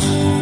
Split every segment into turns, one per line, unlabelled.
love.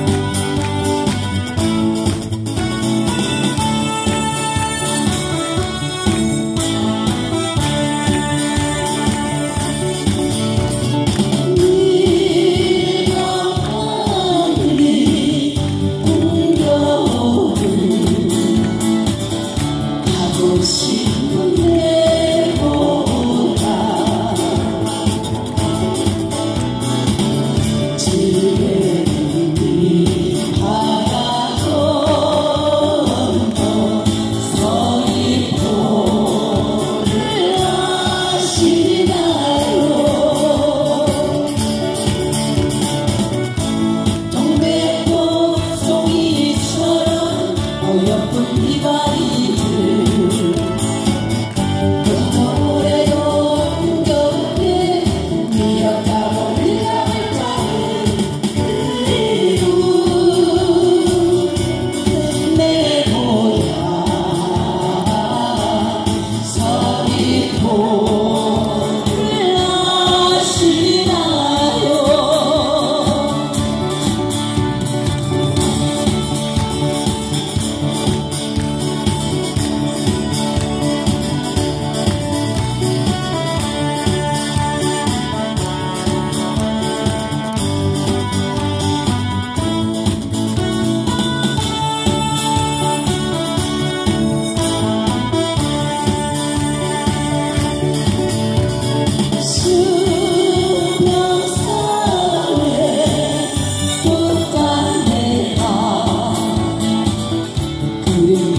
기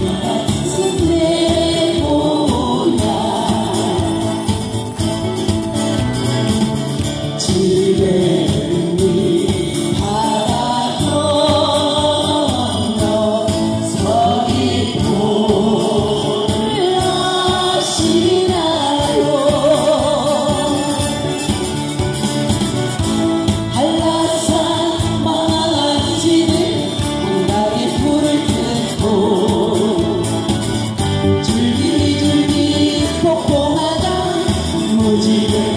自己。